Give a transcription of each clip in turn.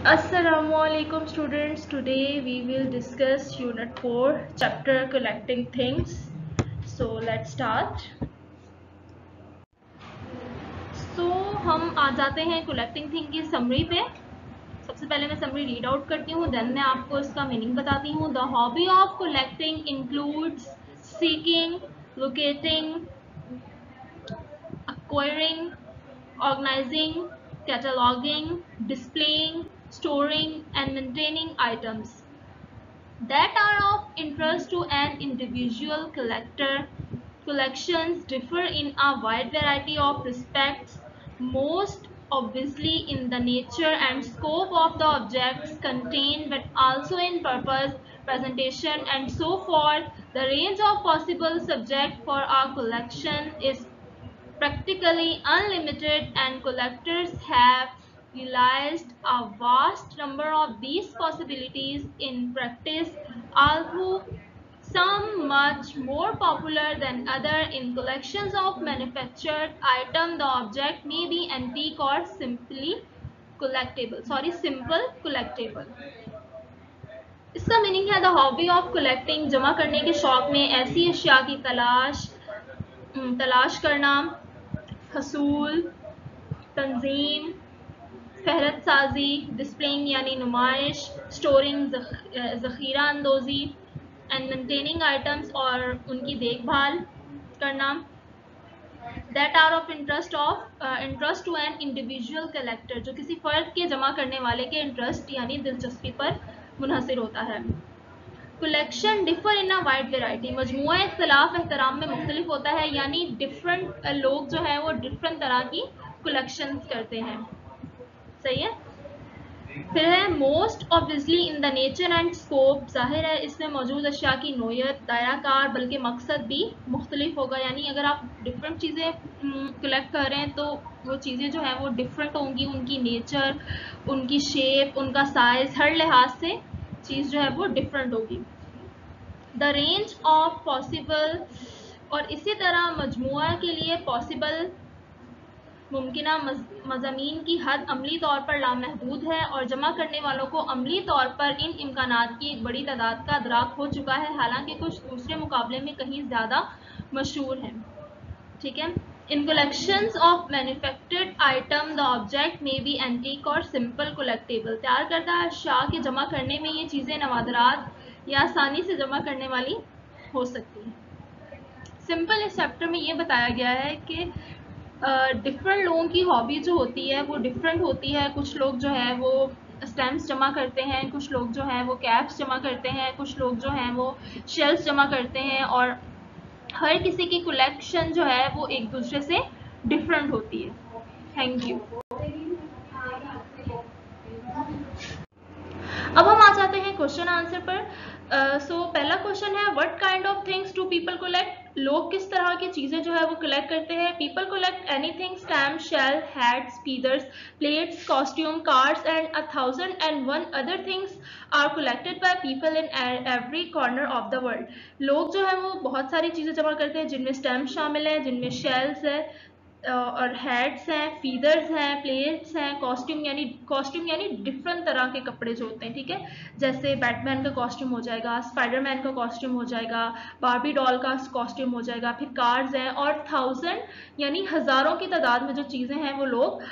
Assalamualaikum students. Today we will discuss unit 4 chapter collecting things. So let's start. So हम आ जाते हैं collecting thing की summary पे सबसे पहले मैं summary read out करती हूँ then मैं आपको इसका meaning बताती हूँ The hobby of collecting includes seeking, locating, acquiring, organizing, cataloging, displaying, storing and maintaining items that are of interest to an individual collector. Collections differ in a wide variety of respects, most obviously in the nature and scope of the objects contained but also in purpose, presentation and so forth. The range of possible subjects for a collection is practically unlimited and collectors have realized a vast number of these possibilities in practice, although some much more popular than other in collections of manufactured item the object may be antique or simply collectible sorry simple collectible इसका meaning है the hobby of collecting जमा करने के शौक में ऐसी अशिया की तलाश तलाश करना हसूल तंजीम फहरत साजी डिस्प्लेइंग यानी नुमाइश स्टोरिंग ज़ख़ीरा अंदोज़ी एंड मेंटेनिंग आइटम्स और उनकी देखभाल करना that are of interest of interest to an individual collector जो किसी फ़र्द के जमा करने वाले के इंटरेस्ट यानी दिलचस्पी पर मुनहसर होता है। Collection differ in a wide variety मजमू इख्तलाफ एहतराम में मुख्तलिफ़ होता है, यानी डिफरेंट लोग जो है वो डिफरेंट तरह की कलेक्शन करते हैं। सही है? फिर है most obviously in the nature and scope ज़ाहिर है, इसमें मौजूद अशिया की नोयत दायरा कार बल्कि मकसद भी मुख्तलिफ़ होगा। यानी अगर आप डिफरेंट चीज़ें कलेक्ट कर रहे हैं तो वो चीज़ें जो हैं, वो डिफरेंट होंगी। उनकी नेचर उनकी शेप उनका साइज़ हर लिहाज से चीज़ जो है, वो डिफरेंट होगी। द रेंज ऑफ़ पॉसिबल और इसी तरह मजमू के लिए पॉसिबल मुमकिन मजामी की हद अमली तौर पर लामहदूद है और जमा करने वालों को अमली तौर पर इन इम्कान की एक बड़ी तादाद का अदराक हो चुका है, हालाँकि कुछ दूसरे मुकाबले में कहीं ज़्यादा मशहूर हैं। ठीक है? In collections of manufactured item the object may be antique और सिंपल कलेक्टेबल तैयार करता है शाह के जमा करने में ये चीज़ें नवादरात या आसानी से जमा करने वाली हो सकती हैं। सिंपल इस चैप्टर में ये बताया गया है कि डिफरेंट लोगों की हॉबी जो होती है वो डिफरेंट होती है। कुछ लोग जो है वो स्टैम्प्स जमा करते हैं कुछ लोग जो हैं वो कैप्स जमा करते हैं कुछ लोग जो हैं वो शेल्स जमा करते हैं और हर किसी की कलेक्शन जो है वो एक दूसरे से डिफरेंट होती है। थैंक यू अब हम आ जाते हैं क्वेश्चन आंसर पर। सो uh, so, पहला क्वेश्चन है what kind of things do people collect लोग किस तरह की चीज़ें जो है वो कलेक्ट करते हैं? People collect anything stamp shell hats feathers plates costume cards and a thousand and one other things are collected by people in every corner of the world लोग जो है वो बहुत सारी चीज़ें जमा करते हैं, जिनमें स्टैम्प शामिल हैं, जिनमें शेल्स है। और हेड्स हैं फीदर्स हैं प्लेट्स हैं कॉस्ट्यूम यानी कॉस्ट्यूम यानी डिफरेंट तरह के कपड़े जो होते हैं, ठीक है? जैसे बैटमैन का कॉस्ट्यूम हो जाएगा स्पाइडरमैन का कॉस्ट्यूम हो जाएगा बारबी डॉल का कॉस्ट्यूम हो जाएगा, फिर कार्ड्स हैं और थाउज़ेंड यानी हज़ारों की तादाद में जो चीज़ें हैं वो लोग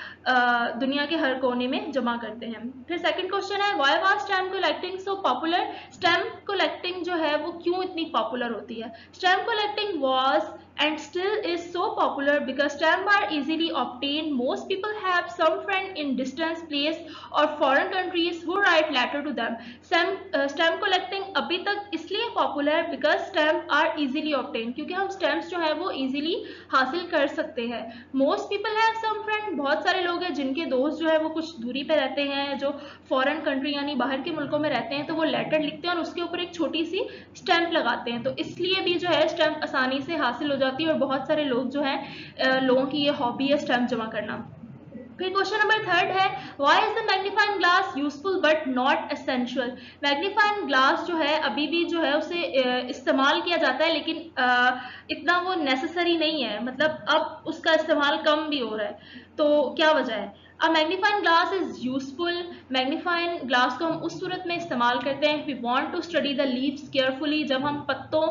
दुनिया के हर कोने में जमा करते हैं। फिर सेकेंड क्वेश्चन है why was stamp collecting so popular stamp collecting जो है वो क्यों इतनी पॉपुलर होती है? Stamp collecting was and still is so popular because stamps are easily obtained. Most people have some friend in distant place or foreign countries who write letter to them. Stamp, uh, stamp collecting अभी तक इसलिए popular है because stamp are easily obtained क्योंकि हम stamps जो है वो easily हासिल कर सकते हैं. Most people have some friend बहुत सारे लोग हैं जिनके दोस्त जो है वो कुछ दूरी पे रहते हैं जो फॉरेन कंट्री यानी बाहर के मुल्कों में रहते हैं तो वो लेटर लिखते हैं और उसके ऊपर एक छोटी सी स्टैंप लगाते हैं तो इसलिए भी जो है स्टैंप आसानी से हासिल हो जाता जाती है और बहुत सारे लोग जो है लोगों की ये हॉबी है स्टैम्प जमा करना। फिर क्वेश्चन नंबर थर्ड है why is the magnifying glass useful but not essential magnifying glass जो है, अभी भी जो है, उसे इस्तेमाल किया जाता है, लेकिन इतना वो नेसेसरी नहीं है। मतलब अब उसका इस्तेमाल कम भी हो रहा है। तो क्या वजह है? A magnifying glass is useful magnifying glass को हम उस सूरत में इस्तेमाल करते हैं। We want to study the leaves carefully जब हम पत्तों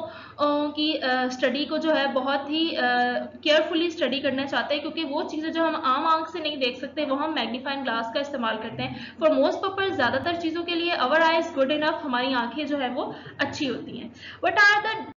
की स्टडी को जो है बहुत ही केयरफुली स्टडी करना चाहते हैं, क्योंकि वो चीज़ें जो हम आम आँख से नहीं देख सकते, वो हम मैग्नीफाइंग ग्लास का इस्तेमाल करते हैं। फॉर मोस्ट पर्पज ज़्यादातर चीज़ों के लिए अवर आइज़ गुड इनफ हमारी आँखें जो है वो अच्छी होती हैं। What are the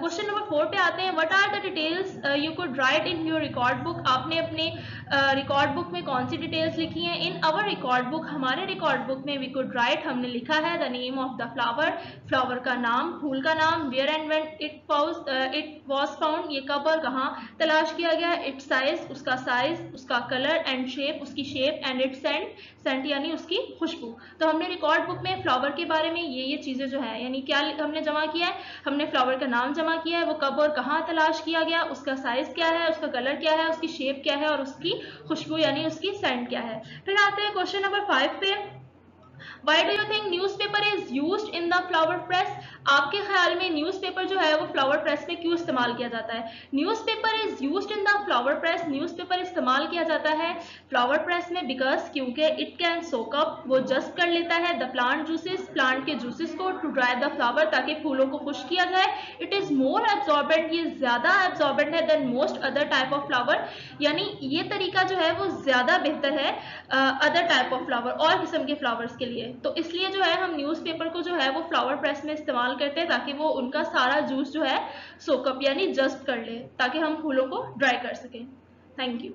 question number four पे आते हैं। What are the details you could write in your record book आपने अपने रिकॉर्ड uh, बुक में कौन सी डिटेल्स लिखी हैं? इन अवर रिकॉर्ड बुक हमारे रिकॉर्ड बुक में वी कुड राइट हमने लिखा है the name of the flower flower का नाम फूल का नाम where and when it pause it was found ये कब और कहाँ तलाश किया गया इट साइज़ उसका साइज़ उसका कलर एंड शेप उसकी shape and it scent scent यानी उसकी खुशबू। तो हमने रिकॉर्ड बुक में फ्लावर के बारे में ये ये चीज़ें जो है यानी क्या हमने जमा किया है? हमने फ्लावर का नाम जमा किया है, वो कब और कहाँ तलाश किया गया, उसका साइज़ क्या है, उसका कलर क्या है, उसकी शेप क्या है और उसकी खुशबू यानी उसकी सेंट क्या है। फिर आते हैं क्वेश्चन नंबर फाइव पे। Why do you think newspaper is use in the flower press आपके ख्याल में न्यूज़पेपर जो है वो फ्लावर प्रेस में क्यों इस्तेमाल किया जाता है? Newspaper is use in the flower press newspaper इस्तेमाल किया जाता है फ्लावर प्रेस में बिकॉज़ क्योंकि इट कैन सोकअप वो जस्ट कर लेता है द प्लांट जूसेस प्लांट के जूसेस को टू ड्राई द फ्लावर ताकि फूलों को खुश किया जाए. इट इज़ मोर एब्जॉर्बेंट ये ज़्यादा एब्जॉर्बेंट है than most other type of flower यानी ये तरीका जो है वो ज़्यादा बेहतर है अदर टाइप ऑफ़ फ्लावर और किस्म के फ्लावर्स के लिए. तो इसलिए जो है हम न्यूज़पेपर को जो है वो फ्लावर प्रेस में इस्तेमाल करते हैं ताकि वो उनका सारा जूस जो है सोकअप यानी जस्ट कर ले, ताकि हम फूलों को ड्राई कर सकें। Thank you